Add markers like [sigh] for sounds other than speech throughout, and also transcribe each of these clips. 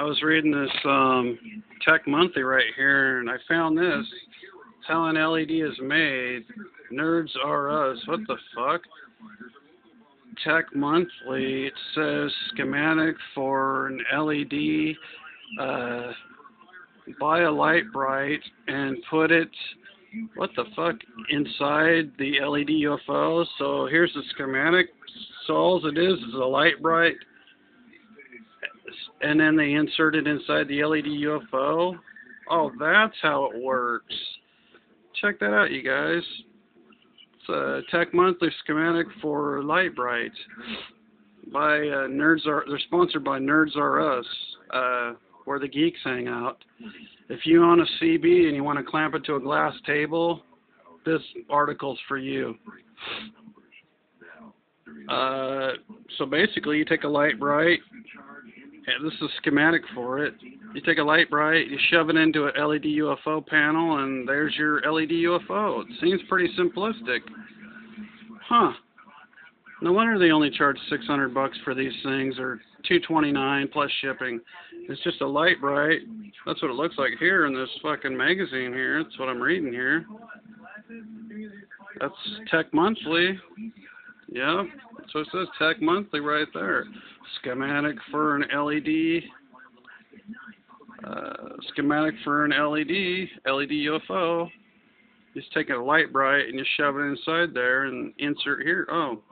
I was reading this um, Tech Monthly right here, and I found this. An LED is made. Nerds are us. What the fuck? Tech Monthly. It says schematic for an LED. Uh, buy a Lite-Brite and put it. What the fuck inside the LED UFO? So here's the schematic. So all it is is a Lite-Brite and then they insert it inside the LED UFO. Oh, that's how it works. Check that out, you guys. It's a Tech Monthly schematic for Lite-Brite by uh, Nerds Are. They're sponsored by Nerds Are Us, uh, where the geeks hang out. If you own a CB and you want to clamp it to a glass table, this article's for you. Uh, so basically, you take a Lite-Brite, this is a schematic for it. You take a Lite-Brite, you shove it into a LED UFO panel, and there's your LED UFO. It seems pretty simplistic. Huh. No wonder they only charge 600 bucks for these things, or 229 plus shipping. It's just a Lite-Brite. That's what it looks like here in this fucking magazine here. That's what I'm reading here. That's Tech Monthly. Yep. So it says Tech Monthly right there. Schematic for an LED. Uh, schematic for an LED, LED UFO. Just take a Lite-Brite and you shove it inside there and insert here. Oh,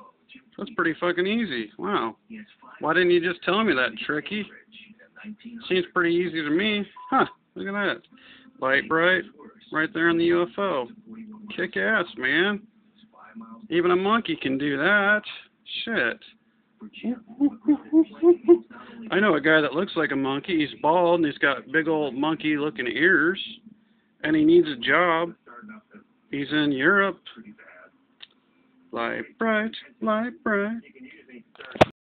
that's pretty fucking easy. Wow. Why didn't you just tell me that, Tricky? Seems pretty easy to me. Huh, look at that. Lite-Brite right there in the UFO. Kick ass, man. Even a monkey can do that. Shit. [laughs] I know a guy that looks like a monkey. He's bald and he's got big old monkey looking ears. And he needs a job. He's in Europe. Light bright, light bright.